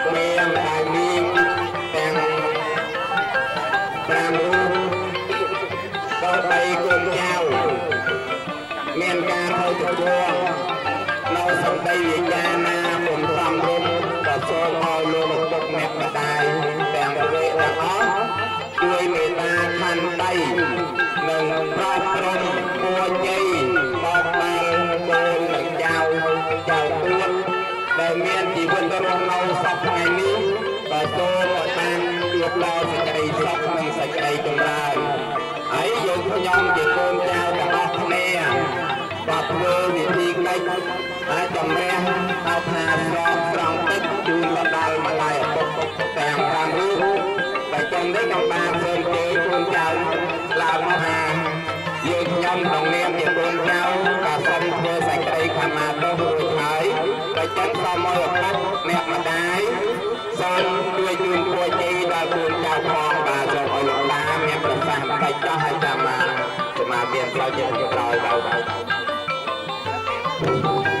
មានម្ដាយមីងទាំង5រូបដល់បីកូនចៅមានការធ្វើទទួល ថ្នាស្រោត្រង់ទឹកជូនទៅដល់ម្ដាយឪពុកទាំង5រូបបើចឹងទេខ្ញុំបានឃើញគេជូនចៅឡើងមកថាយើងខ្ញុំក្នុងនាមជាកូនចៅក៏សូមធ្វើសេចក្តីខមាទោសរួចហើយបើចឹងសូមមកឪពុកអ្នកម្ដាយសូមជួយជូនពួកគេដល់កូនចៅផងបាទសូមឲ្យលោកតាមានប្រសាសន៍តិចចោះឲ្យចាំមកសមាធិក្រោយជាក្រោយបាទ Thank you.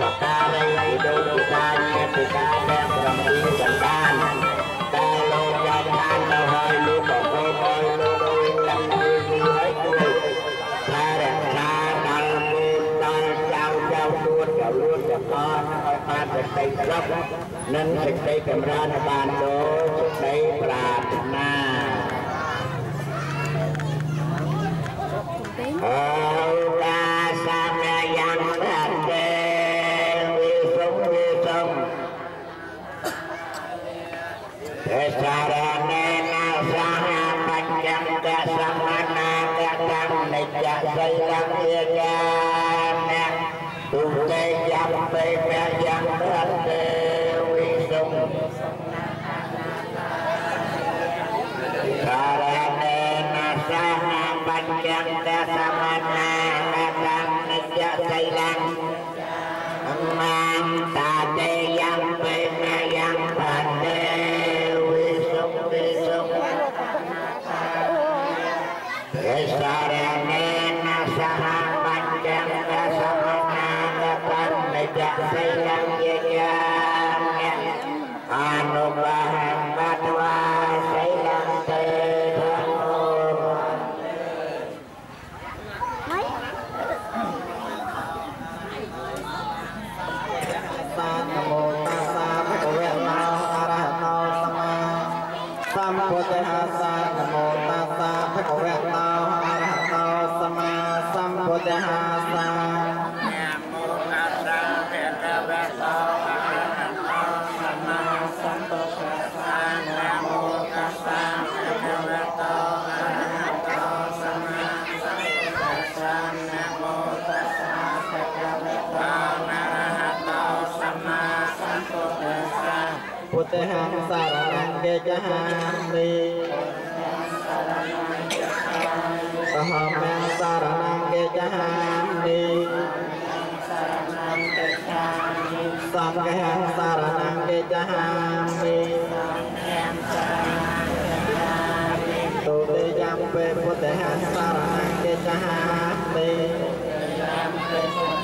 ឡើងមកកតារីពីដូចពីតាញាតិការទាំង7ចន្ទានតែលោកយ៉ាងបានទៅហើយលោកក៏ធ្វើឲ្យលោកដូចតាមទីហើយជួយតែរក្សាដល់គូដល់ចៅចៅទួតចៅលួតចៅកោឲ្យបានសេចក្តីសុខនិងសេចក្តីចម្រើនបានដូចសេចក្តីប្រាថ្នាអោ កម្មនិច្ចសិលំជាយានទុតិយំបេមយ៉ាងរតេ សម្ពុទ្ពុទ្ធហាសារណង្កេចហាមិសហមាសារណង្កេចហាមិសង្ឃហាសារណង្កេចហាមិទុតិយំពេពុទ្ធហាសារណង្កេចហាមិទុ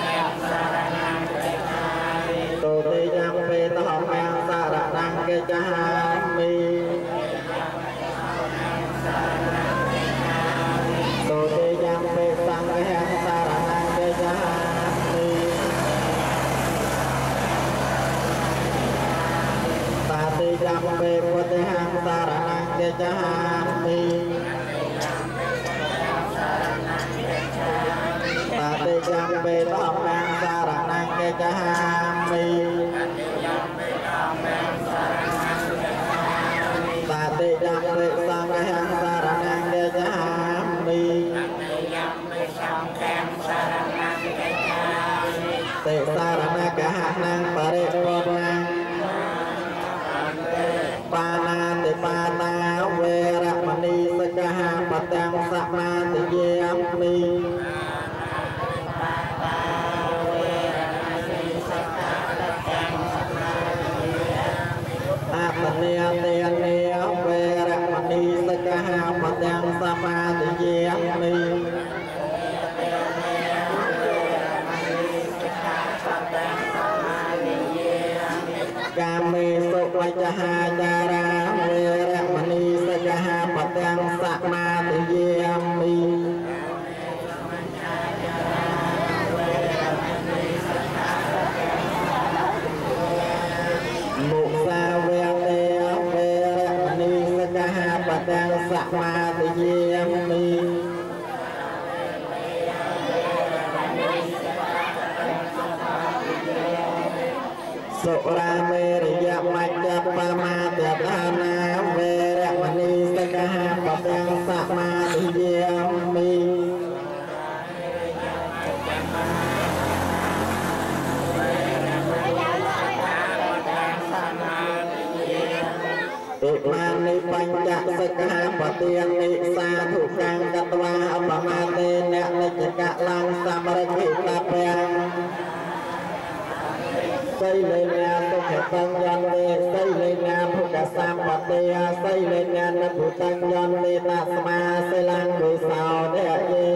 សីលេណាទុក្ខតੰយន្តេសីលេណាភុកសម្បត្តិអាសីលេណានិភុតੰយន្តេតស្មាសិលੰវិសោទយេ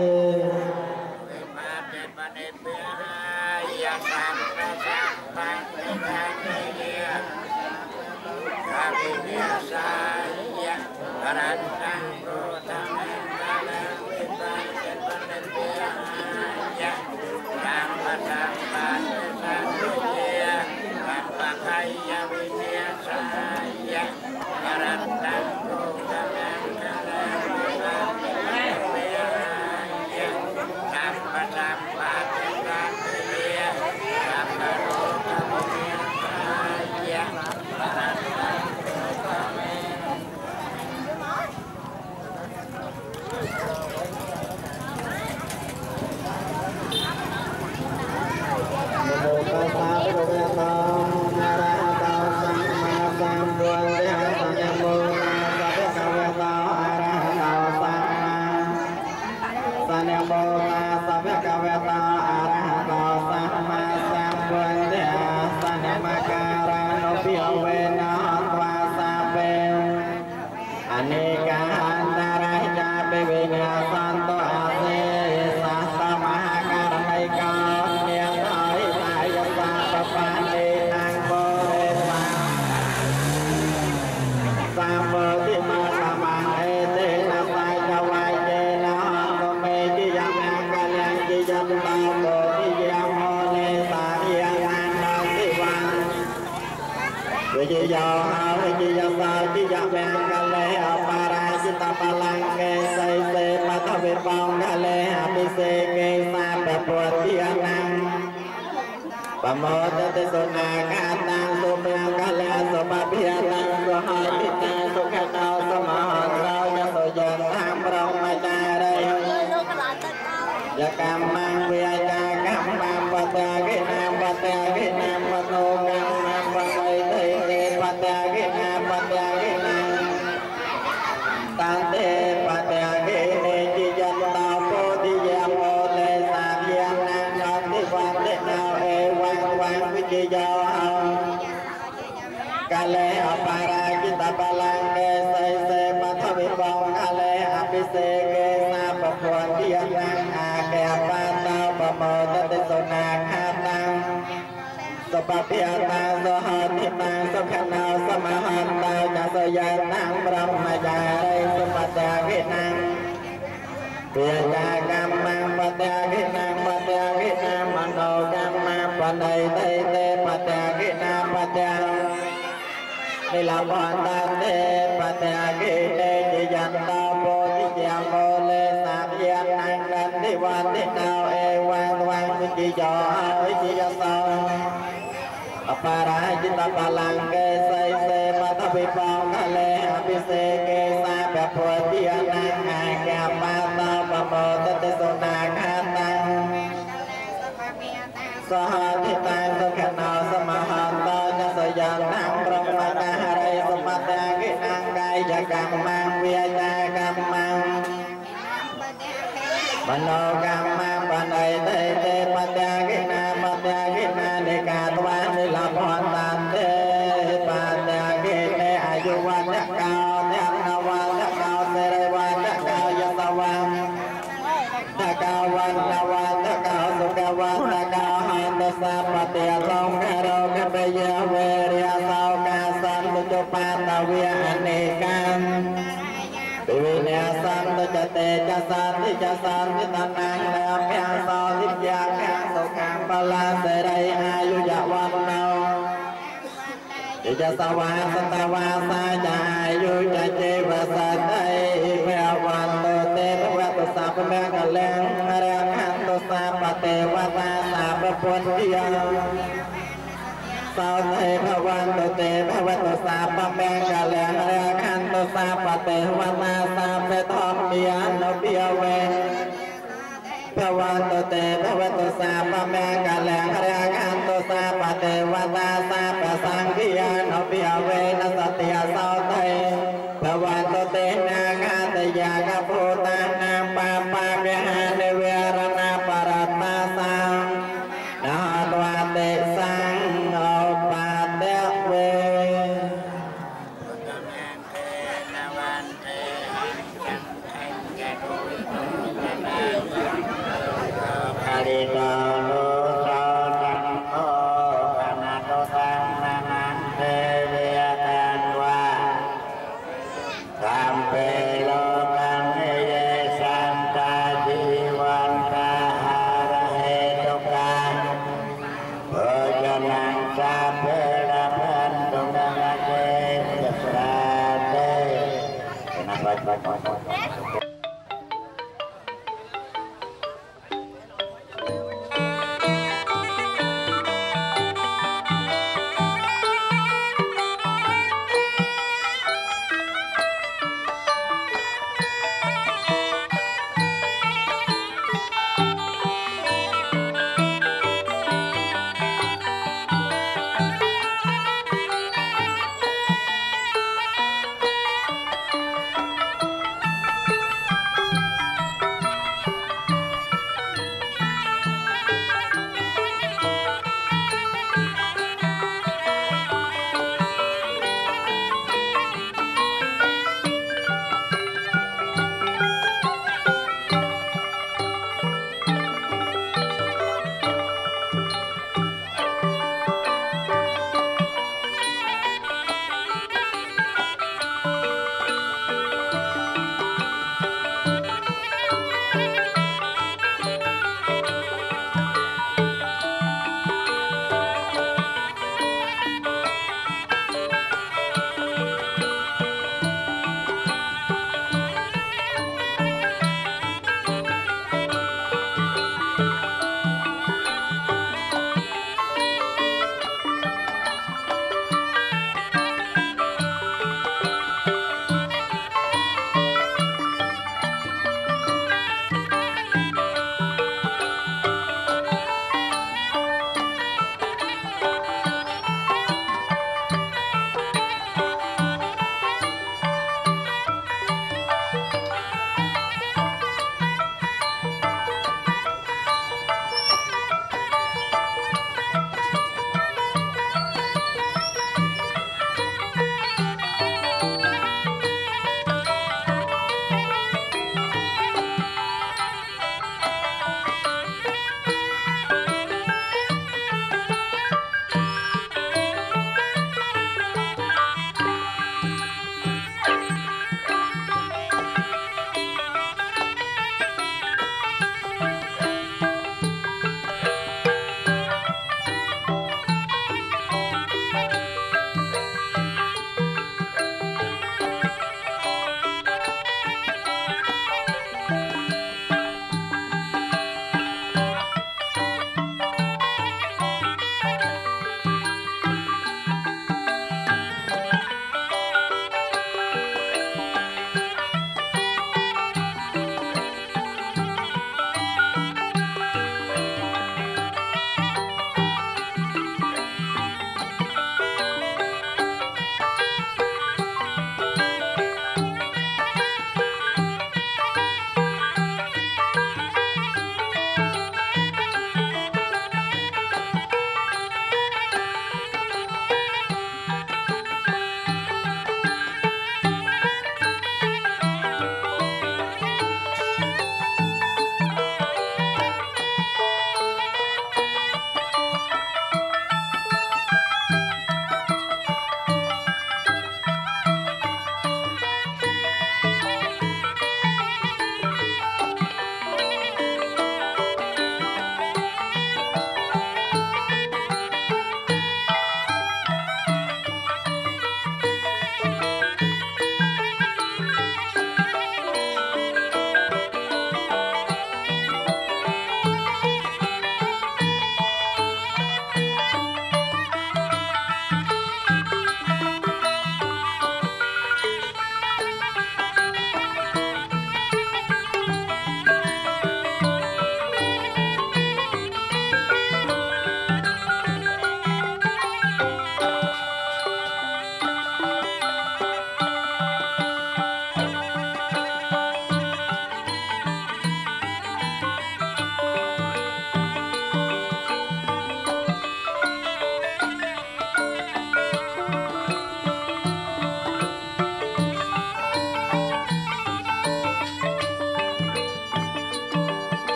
អរហន្ត ជាយោហើយជាយសាជាយវេនកលេអបារាជិតបលង្កេសីសេបតវេបងកលេអភិសេកេសាប្រពុទ្ធិអនំបមោតតិសុណាកាតាសុមេកលេសុបភិអនា ណាអេវៃវៃវិជយោអោកាលេអបារាគិតបលង្កេសៃសេមថវិបងកាលេអភិសេកេសាបពន្ធិយណាអាកេអបាតោបមោទតិសុណាខាតាំងសពភិអតាសហតិតាសុខណោសមហន្តោចសយាតាំងប្រមយារិសុបតាវិណាំពាយា បណ្ដាទេបតាគិទេជាយន្តោពោធិជាមូលេសាធិយនាងកន្តិវន្តិណោអេវងវងវិជាយោហើយជាយសោអបរាជិតបលង្កេសៃសេបតវិបងកលេអភិសេកេសាពពុទ្ធិ មនោ វិញ្ញាសន្តចតេចសន្តិចសន្តិតនាងនាភៈសោទិយាខាសុខាបលាសេរីអាយុយវណ្ណោយចសវាសតវាសាចាយុចចេវសតៃភវន្តទេភវតសាពមេកលាំងរខន្តសាបតេវតាសាពពុទ្ធយា សោទេភវន្តទេភវតសាពមេកលាំងរខន្តសាបតេវតាសាពធម្មយានុពិវេភវន្តទេភវតសាពមេកលាំងរខន្តសាបតេវតាសាពសង្ឃ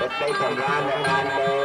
Let's take a run around there.